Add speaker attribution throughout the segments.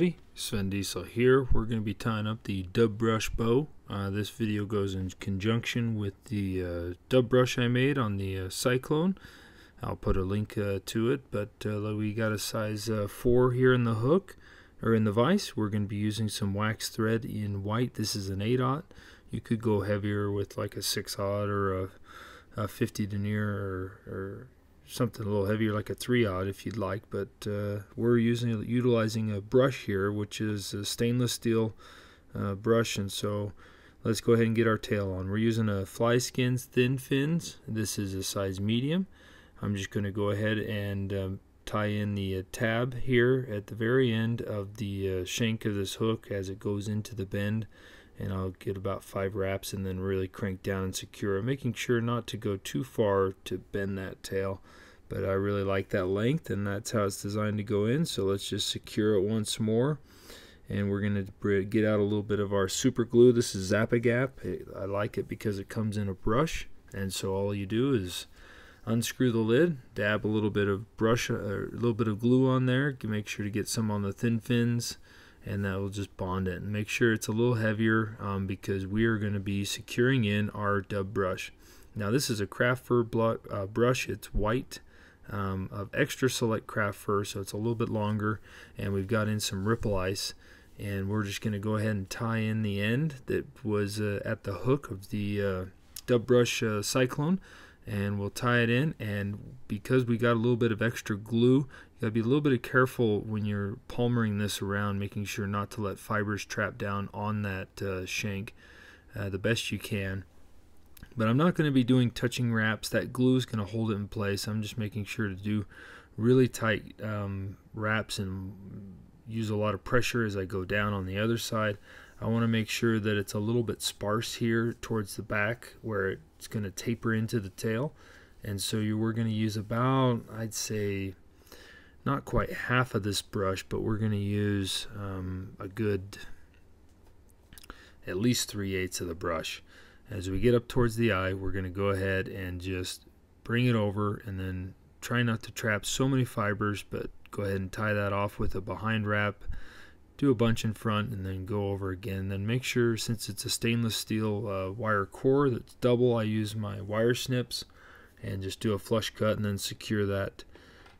Speaker 1: everybody, Sven Diesel here. We're going to be tying up the dub brush bow. Uh, this video goes in conjunction with the uh, dub brush I made on the uh, Cyclone. I'll put a link uh, to it, but uh, we got a size uh, 4 here in the hook, or in the vise. We're going to be using some wax thread in white. This is an 8-aught. You could go heavier with like a 6-aught or a, a 50 denier or, or something a little heavier like a 3 aught if you'd like but uh, we're using utilizing a brush here which is a stainless steel uh, brush and so let's go ahead and get our tail on. We're using a Fly Skinz Thin Finz. This is a size medium. I'm just going to go ahead and um, tie in the uh, tab here at the very end of the uh, shank of this hook as it goes into the bend and I'll get about five wraps and then really crank down and secure making sure not to go too far to bend that tail. But I really like that length and that's how it's designed to go in. So let's just secure it once more. And we're going to get out a little bit of our super glue. This is Zap-A-Gap. I like it because it comes in a brush. And so all you do is unscrew the lid dab a little bit of brush uh, a little bit of glue on there make sure to get some on the Thin Finz and that will just bond it. And make sure it's a little heavier um, because we are going to be securing in our dub brush. Now this is a craft fur uh, brush. It's white um, of extra select craft fur so it's a little bit longer and we've got in some ripple ice. And we're just going to go ahead and tie in the end that was uh, at the hook of the uh, dub brush uh, cyclone and we'll tie it in. And because we got a little bit of extra glue you gotta be a little bit careful when you're palmering this around making sure not to let fibers trap down on that uh, shank uh, the best you can. But I'm not going to be doing touching wraps. That glue is going to hold it in place. I'm just making sure to do really tight um, wraps and use a lot of pressure as I go down on the other side I want to make sure that it's a little bit sparse here towards the back where it's going to taper into the tail. And so you, we're going to use about I'd say not quite half of this brush but we're going to use um, a good at least 3 eighths of the brush. As we get up towards the eye we're going to go ahead and just bring it over and then try not to trap so many fibers but go ahead and tie that off with a behind wrap do a bunch in front and then go over again. Then make sure since it's a stainless steel uh, wire core that's double I use my wire snips and just do a flush cut and then secure that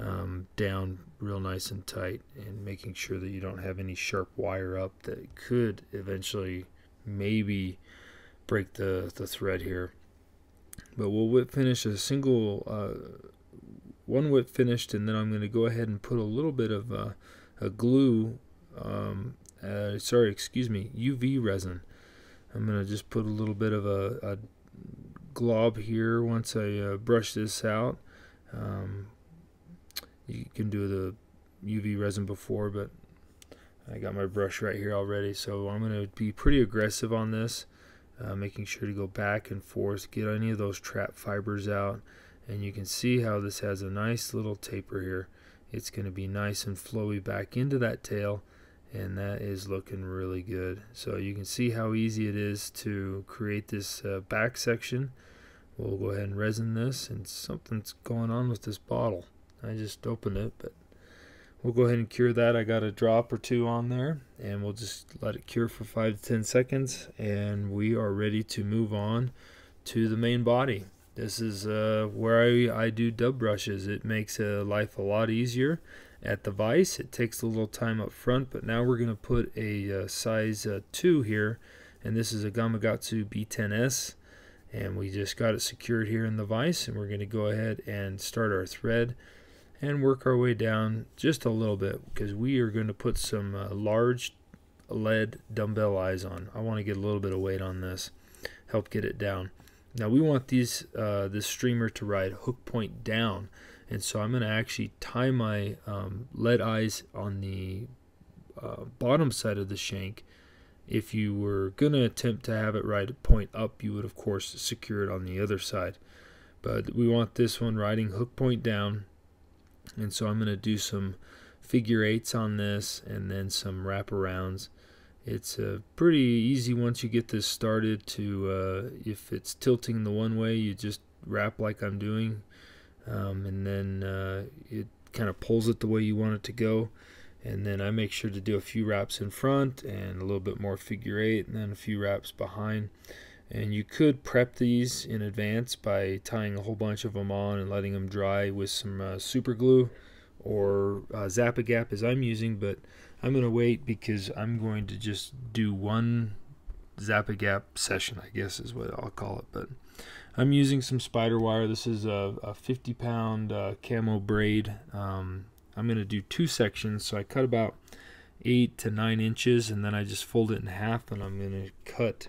Speaker 1: um, down real nice and tight and making sure that you don't have any sharp wire up that could eventually maybe break the, the thread here. But we'll whip finish a single uh, one whip finished and then I'm going to go ahead and put a little bit of uh, a glue um, uh, sorry, excuse me, UV resin. I'm going to just put a little bit of a, a glob here once I uh, brush this out. Um, you can do the UV resin before, but I got my brush right here already, so I'm going to be pretty aggressive on this, uh, making sure to go back and forth, get any of those trap fibers out, and you can see how this has a nice little taper here. It's going to be nice and flowy back into that tail, and that is looking really good. So you can see how easy it is to create this uh, back section. We'll go ahead and resin this and something's going on with this bottle. I just opened it but we'll go ahead and cure that. I got a drop or two on there and we'll just let it cure for five to ten seconds and we are ready to move on to the main body. This is uh, where I, I do dub brushes. It makes uh, life a lot easier at the vise. It takes a little time up front, but now we're going to put a uh, size uh, 2 here, and this is a Gamakatsu B10S, and we just got it secured here in the vise, and we're going to go ahead and start our thread and work our way down just a little bit because we are going to put some uh, large lead dumbbell eyes on. I want to get a little bit of weight on this, help get it down. Now we want these uh, this streamer to ride hook point down and so I'm going to actually tie my um, lead eyes on the uh, bottom side of the shank. If you were going to attempt to have it right point up you would of course secure it on the other side. But we want this one riding hook point down. And so I'm going to do some figure eights on this and then some wraparounds. It's pretty easy once you get this started to uh, if it's tilting the one way you just wrap like I'm doing um, and then uh, it kind of pulls it the way you want it to go. And then I make sure to do a few wraps in front and a little bit more figure eight and then a few wraps behind. And you could prep these in advance by tying a whole bunch of them on and letting them dry with some uh, super glue or uh, Zap-A-Gap as I'm using but I'm going to wait because I'm going to just do one Zap-A-Gap session I guess is what I'll call it. But I'm using some spider wire this is a, a 50 pound uh, camo braid um, I'm going to do two sections. So I cut about eight to nine inches and then I just fold it in half and I'm going to cut.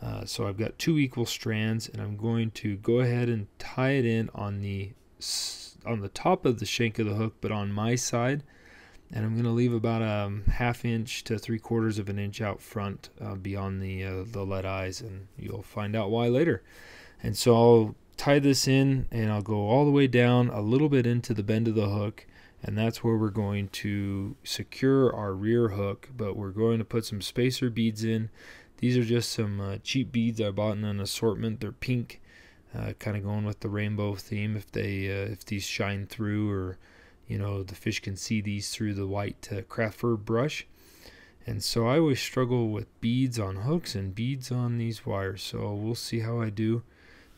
Speaker 1: Uh, so I've got two equal strands and I'm going to go ahead and tie it in on the on the top of the shank of the hook but on my side and I'm going to leave about a um, half inch to three quarters of an inch out front uh, beyond the uh, the lead eyes and you'll find out why later and so I'll tie this in and I'll go all the way down a little bit into the bend of the hook. And that's where we're going to secure our rear hook but we're going to put some spacer beads in. These are just some uh, cheap beads I bought in an assortment. They're pink uh, kind of going with the rainbow theme. If they uh, if these shine through or you know the fish can see these through the white uh, craft fur brush. And so I always struggle with beads on hooks and beads on these wires. So we'll see how I do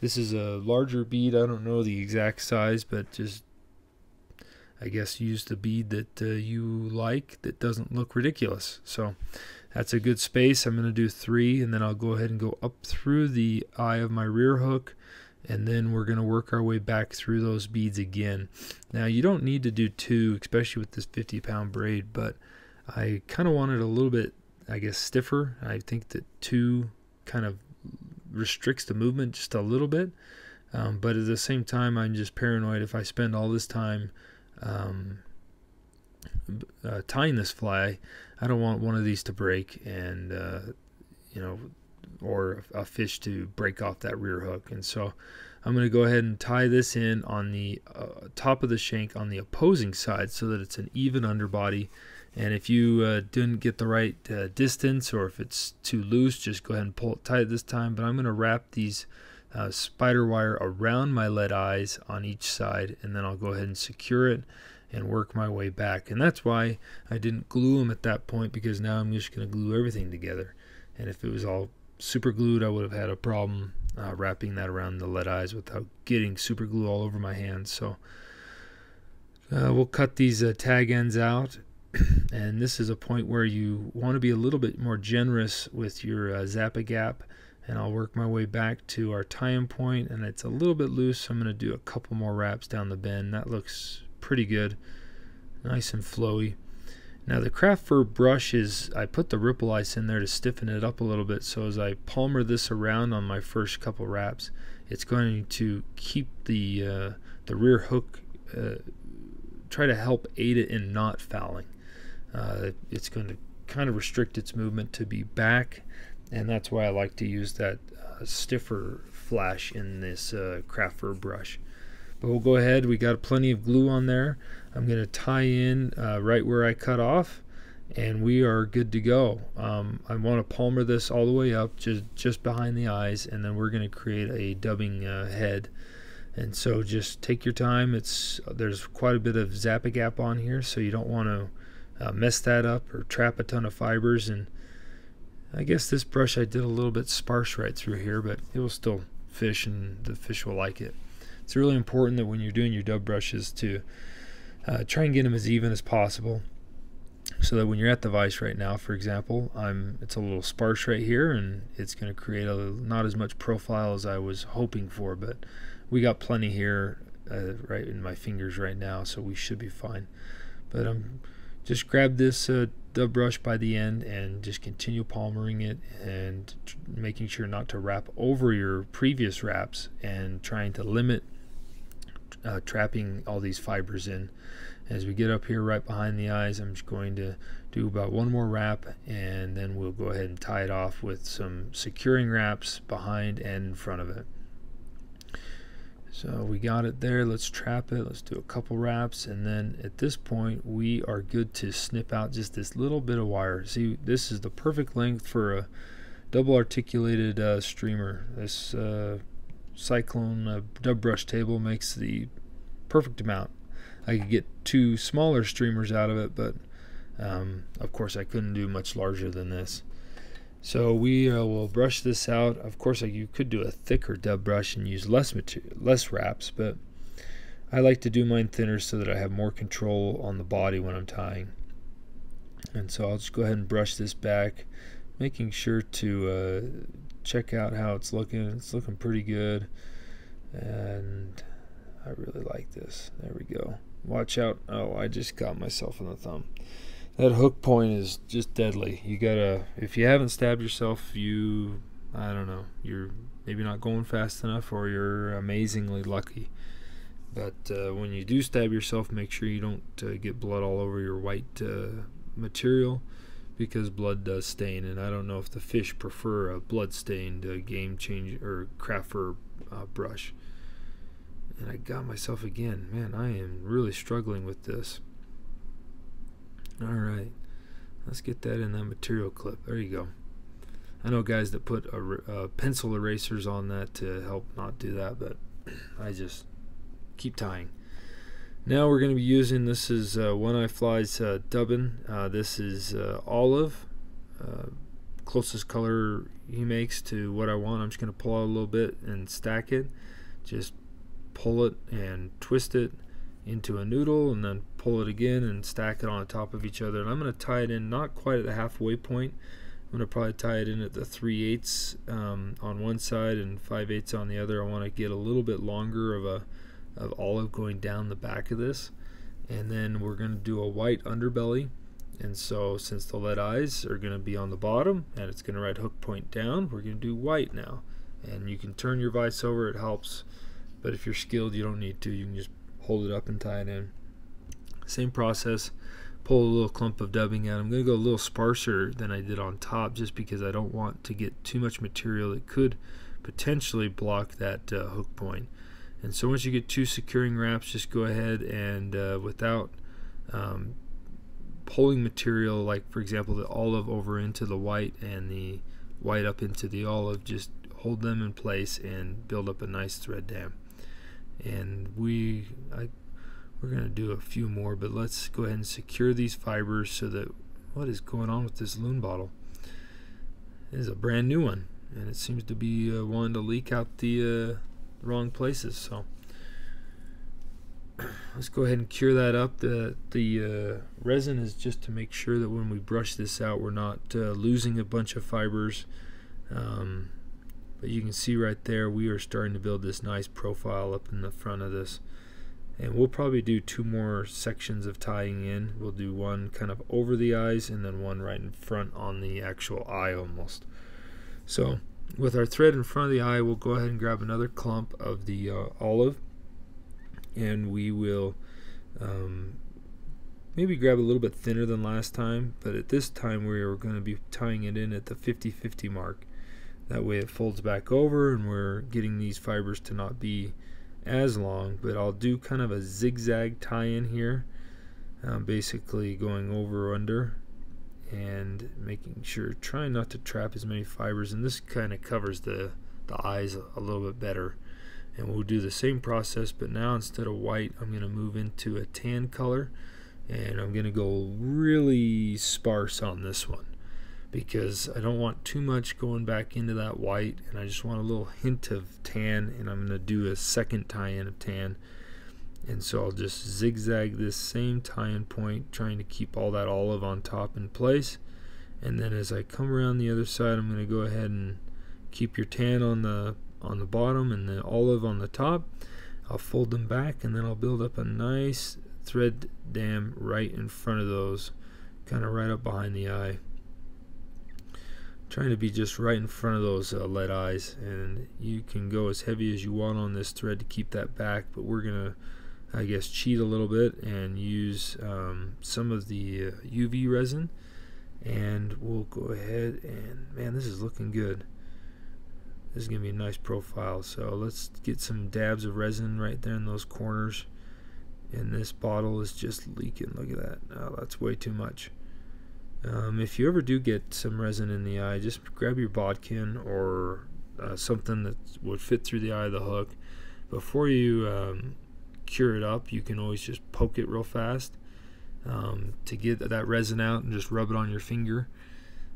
Speaker 1: this is a larger bead I don't know the exact size but just I guess use the bead that uh, you like that doesn't look ridiculous. So that's a good space. I'm going to do three and then I'll go ahead and go up through the eye of my rear hook and then we're going to work our way back through those beads again. Now you don't need to do two, especially with this 50 pound braid, but I kind of want it a little bit, I guess, stiffer. I think that two kind of restricts the movement just a little bit. Um, but at the same time, I'm just paranoid if I spend all this time um, uh, tying this fly, I don't want one of these to break and, uh, you know, or a fish to break off that rear hook. And so I'm going to go ahead and tie this in on the uh, top of the shank on the opposing side so that it's an even underbody. And if you uh, didn't get the right uh, distance or if it's too loose, just go ahead and pull it tight this time. But I'm going to wrap these uh, spider wire around my lead eyes on each side and then I'll go ahead and secure it and work my way back. And that's why I didn't glue them at that point because now I'm just going to glue everything together. And if it was all super glued I would have had a problem uh, wrapping that around the lead eyes without getting super glue all over my hands. So uh, we'll cut these uh, tag ends out and this is a point where you want to be a little bit more generous with your uh, Zap-A-Gap and I'll work my way back to our tie-in point and it's a little bit loose so I'm going to do a couple more wraps down the bend. That looks pretty good nice and flowy. Now the craft fur brush is I put the ripple ice in there to stiffen it up a little bit so as I palmer this around on my first couple wraps it's going to keep the uh, the rear hook uh, try to help aid it in not fouling uh, it's going to kind of restrict its movement to be back and that's why I like to use that uh, stiffer flash in this uh, craft fur brush. But we'll go ahead, we got plenty of glue on there. I'm going to tie in uh, right where I cut off and we are good to go. Um, I want to palmer this all the way up just, just behind the eyes and then we're going to create a dubbing uh, head. And so just take your time. It's There's quite a bit of Zap-A-Gap on here so you don't want to uh, mess that up or trap a ton of fibers and I guess this brush I did a little bit sparse right through here, but it will still fish and the fish will like it. It's really important that when you're doing your dub brushes to uh, try and get them as even as possible so that when you're at the vise right now, for example, I'm it's a little sparse right here and it's going to create a not as much profile as I was hoping for, but we got plenty here uh, right in my fingers right now, so we should be fine. But I'm um, just grab this uh, the brush by the end and just continue palmering it and making sure not to wrap over your previous wraps and trying to limit uh, trapping all these fibers in. As we get up here right behind the eyes, I'm just going to do about one more wrap and then we'll go ahead and tie it off with some securing wraps behind and in front of it. So we got it there. Let's trap it. Let's do a couple wraps. And then at this point, we are good to snip out just this little bit of wire. See, this is the perfect length for a double articulated uh, streamer. This uh, Cyclone uh, dub brush table makes the perfect amount. I could get two smaller streamers out of it, but Um, of course, I couldn't do much larger than this. So we uh, will brush this out. Of course, you could do a thicker dub brush and use less material, less wraps, but I like to do mine thinner so that I have more control on the body when I'm tying. And so I'll just go ahead and brush this back, making sure to uh, check out how it's looking. It's looking pretty good, and I really like this. There we go. Watch out. Oh, I just got myself in the thumb that hook point is just deadly. You gotta, if you haven't stabbed yourself, you, I don't know, you're maybe not going fast enough or you're amazingly lucky. But uh, when you do stab yourself, make sure you don't uh, get blood all over your white uh, material because blood does stain. And I don't know if the fish prefer a blood stained uh, game change or craft fur uh, brush. And I got myself again. Man, I am really struggling with this. Alright, let's get that in that material clip. There you go. I know guys that put a, pencil erasers on that to help not do that, but I just keep tying. Now we're going to be using, this is uh, One Eyed Flies uh, dubbin. Uh, this is uh, olive, uh, closest color he makes to what I want. I'm just going to pull out a little bit and stack it. Just pull it and twist it into a noodle and then pull it again and stack it on top of each other. And I'm going to tie it in not quite at the halfway point. I'm going to probably tie it in at the 3 eighths um, on one side and 5 eighths on the other. I want to get a little bit longer of a of olive going down the back of this. And then we're going to do a white underbelly. And so since the lead eyes are going to be on the bottom and it's going to write hook point down we're going to do white now. And you can turn your vise over it helps. But if you're skilled you don't need to. You can just hold it up and tie it in. Same process, pull a little clump of dubbing out. I'm going to go a little sparser than I did on top just because I don't want to get too much material that could potentially block that uh, hook point. And so once you get two securing wraps, just go ahead and uh, without um, pulling material, like for example the olive over into the white and the white up into the olive, just hold them in place and build up a nice thread dam and we I, we're going to do a few more but let's go ahead and secure these fibers so that what is going on with this loon bottle? Is a brand new one and it seems to be uh, wanting to leak out the uh, wrong places so. Let's go ahead and cure that up. The the uh, resin is just to make sure that when we brush this out we're not uh, losing a bunch of fibers. Um, but you can see right there we are starting to build this nice profile up in the front of this. And we'll probably do two more sections of tying in. We'll do one kind of over the eyes and then one right in front on the actual eye almost. So with our thread in front of the eye we'll go ahead and grab another clump of the uh, olive. And we will um, maybe grab a little bit thinner than last time. But at this time we are going to be tying it in at the 50-50 mark that way it folds back over and we're getting these fibers to not be as long, but I'll do kind of a zigzag tie-in here, um, basically going over under and making sure, trying not to trap as many fibers, and this kind of covers the, the eyes a little bit better. And we'll do the same process, but now instead of white, I'm going to move into a tan color, and I'm going to go really sparse on this one because I don't want too much going back into that white and I just want a little hint of tan and I'm going to do a second tie-in of tan. And so I'll just zigzag this same tie-in point trying to keep all that olive on top in place. And then as I come around the other side I'm going to go ahead and keep your tan on the on the bottom and the olive on the top. I'll fold them back and then I'll build up a nice thread dam right in front of those kind of right up behind the eye trying to be just right in front of those uh, lead eyes and you can go as heavy as you want on this thread to keep that back but we're gonna I guess cheat a little bit and use um, some of the uh, UV resin and we'll go ahead and man this is looking good. This is gonna be a nice profile so let's get some dabs of resin right there in those corners and this bottle is just leaking. Look at that. Oh, that's way too much um, if you ever do get some resin in the eye, just grab your bodkin or uh, something that would fit through the eye of the hook. Before you um, cure it up, you can always just poke it real fast um, to get that resin out and just rub it on your finger.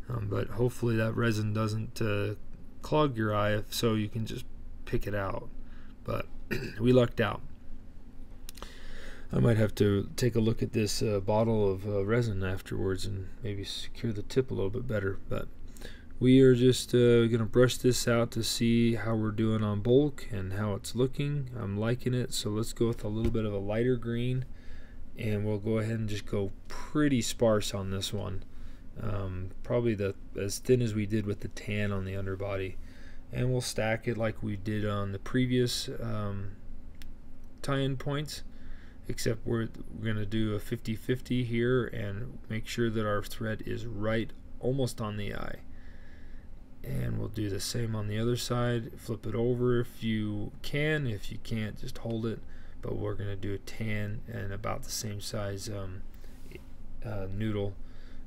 Speaker 1: Um, but hopefully that resin doesn't uh, clog your eye so you can just pick it out. But we lucked out. I might have to take a look at this uh, bottle of uh, resin afterwards and maybe secure the tip a little bit better. But we are just uh, going to brush this out to see how we're doing on bulk and how it's looking. I'm liking it, so let's go with a little bit of a lighter green and we'll go ahead and just go pretty sparse on this one. Um, probably the as thin as we did with the tan on the underbody and we'll stack it like we did on the previous um, tie-in points except we're, we're going to do a 50-50 here and make sure that our thread is right almost on the eye. And we'll do the same on the other side. Flip it over if you can. If you can't just hold it. But we're going to do a tan and about the same size um, uh, noodle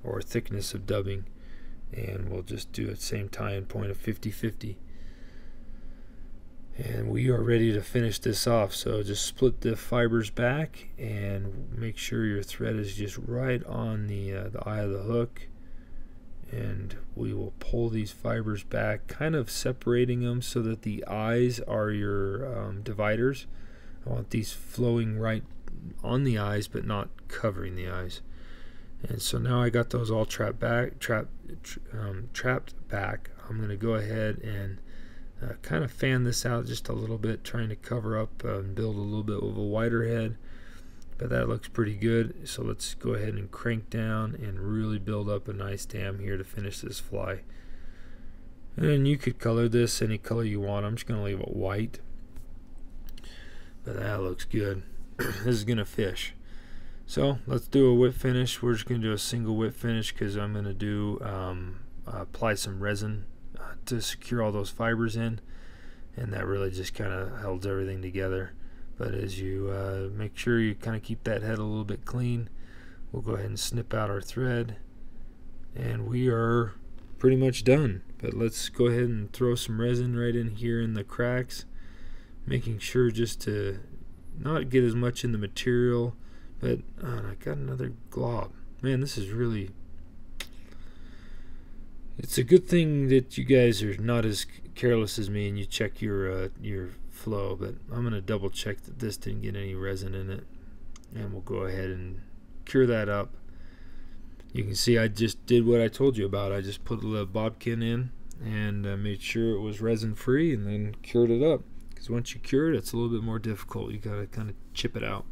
Speaker 1: or thickness of dubbing. And we'll just do a same tie-in point of 50-50 and we are ready to finish this off. So just split the fibers back and make sure your thread is just right on the uh, the eye of the hook. And we will pull these fibers back kind of separating them so that the eyes are your um, dividers. I want these flowing right on the eyes but not covering the eyes. And so now I got those all trapped back trapped um, trapped back. I'm gonna go ahead and uh, kind of fan this out just a little bit trying to cover up uh, and build a little bit of a wider head. But that looks pretty good. So let's go ahead and crank down and really build up a nice dam here to finish this fly. And you could color this any color you want. I'm just gonna leave it white. But that looks good. This is gonna fish. So let's do a whip finish. We're just gonna do a single whip finish because I'm gonna do um, apply some resin to secure all those fibers in and that really just kind of holds everything together. But as you uh, make sure you kind of keep that head a little bit clean we'll go ahead and snip out our thread and we are pretty much done. But let's go ahead and throw some resin right in here in the cracks making sure just to not get as much in the material. But uh, I got another glob. Man this is really it's a good thing that you guys are not as careless as me and you check your uh, your flow but I'm gonna double check that this didn't get any resin in it. And we'll go ahead and cure that up. You can see I just did what I told you about. I just put a little bodkin in and uh, made sure it was resin free and then cured it up. Because once you cure it it's a little bit more difficult. You gotta kind of chip it out.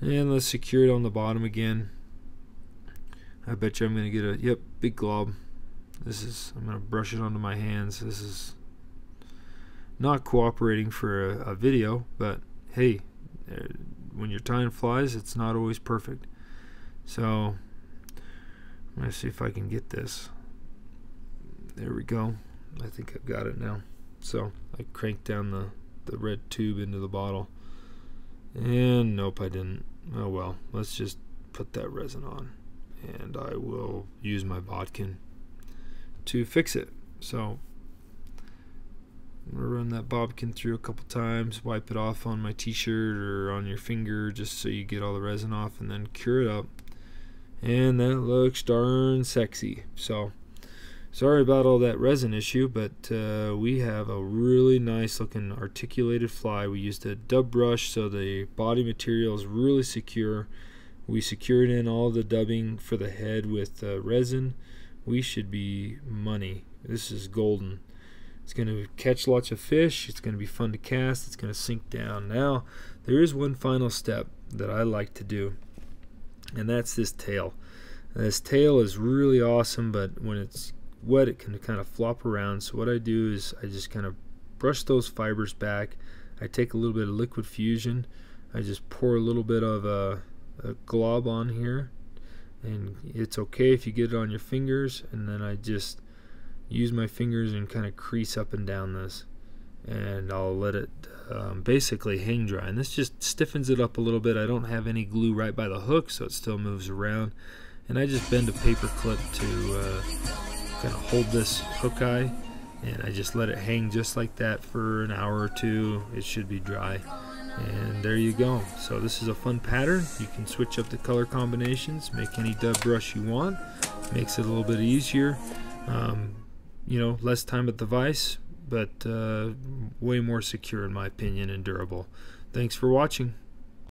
Speaker 1: And let's secure it on the bottom again. I bet you I'm gonna get a yep big glob this is, I'm going to brush it onto my hands. This is not cooperating for a, a video, but hey, uh, when your time flies, it's not always perfect. So, I'm going to see if I can get this. There we go. I think I've got it now. So, I cranked down the, the red tube into the bottle. And nope, I didn't. Oh well, let's just put that resin on. And I will use my bodkin to fix it. So I'm gonna run that bodkin through a couple times, wipe it off on my t-shirt or on your finger just so you get all the resin off and then cure it up. And that looks darn sexy. So sorry about all that resin issue, but uh, we have a really nice looking articulated fly. We used a dub brush so the body material is really secure. We secured in all the dubbing for the head with uh, resin we should be money. This is golden. It's going to catch lots of fish. It's going to be fun to cast. It's going to sink down. Now, there is one final step that I like to do, and that's this tail. this tail is really awesome, but when it's wet, it can kind of flop around. So what I do is I just kind of brush those fibers back. I take a little bit of liquid fusion. I just pour a little bit of a, a glob on here and it's okay if you get it on your fingers and then I just use my fingers and kind of crease up and down this and I'll let it um, basically hang dry. And this just stiffens it up a little bit. I don't have any glue right by the hook so it still moves around. And I just bend a paper clip to uh, kind of hold this hook eye and I just let it hang just like that for an hour or two. It should be dry and there you go. So this is a fun pattern. You can switch up the color combinations make any dub brush you want. Makes it a little bit easier. Um, you know less time at the vise but uh, way more secure in my opinion and durable. Thanks for watching